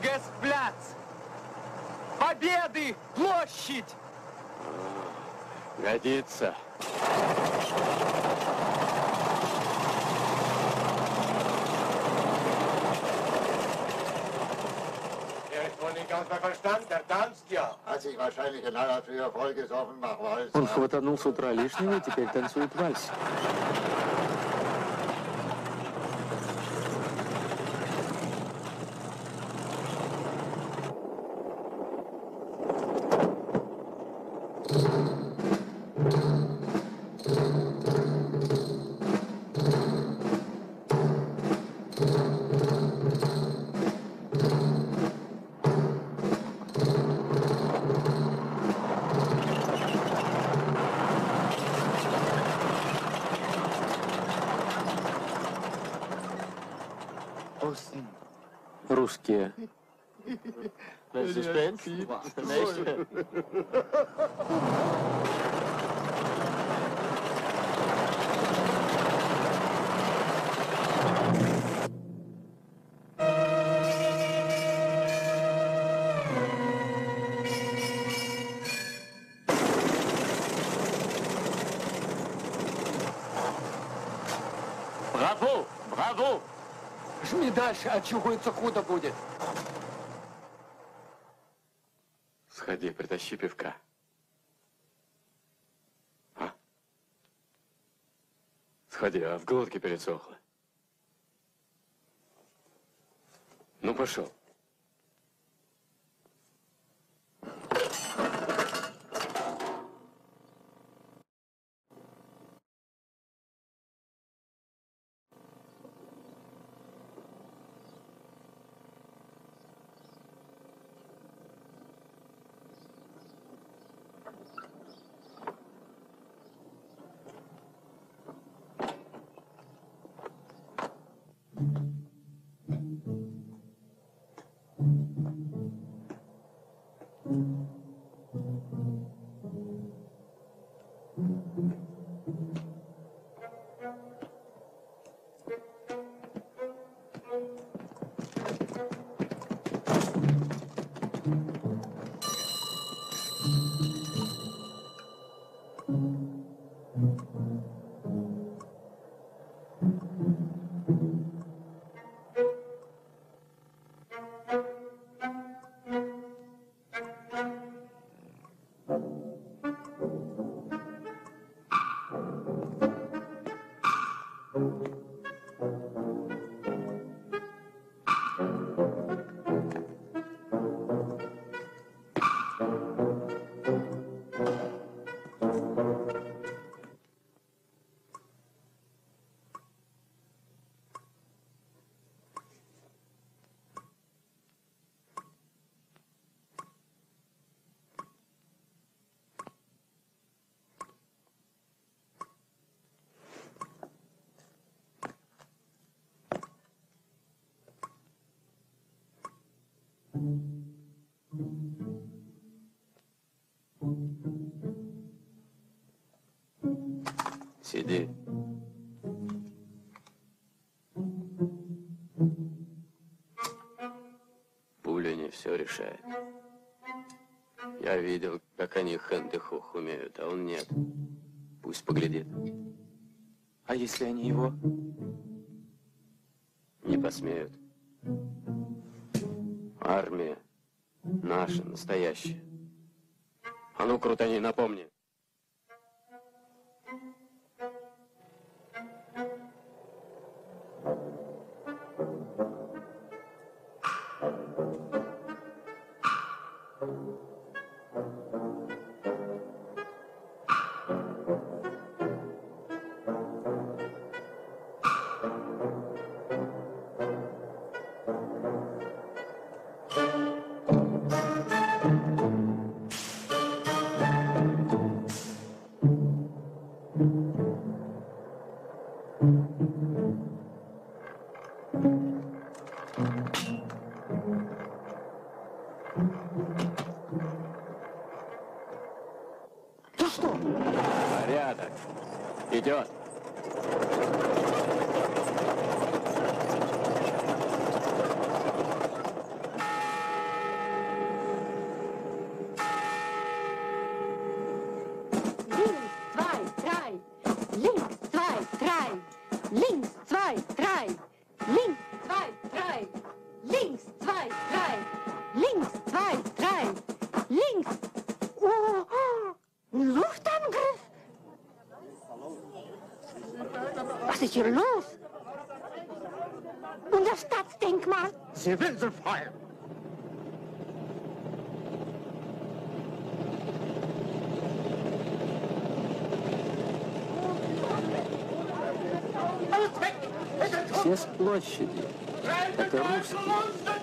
Сигеспляц! Победы! Площадь! Годится. Er. Он хватанул с утра лишнего и теперь танцует вальс. Русские. Браво! Браво! Жми дальше, очухается худо будет. Сходи, притащи пивка. А? Сходи, а в глотке пересохло. Ну, пошел. Сиди. Пуля не все решает. Я видел, как они хэндехух умеют, а он нет. Пусть поглядит. А если они его? Не посмеют. Армия наша, настоящая. А ну, крутани, напомни. Порядок. Идет. hier los? Unser Staatsdenkmal. Sie will sie feuern. Все с площади. Это русские.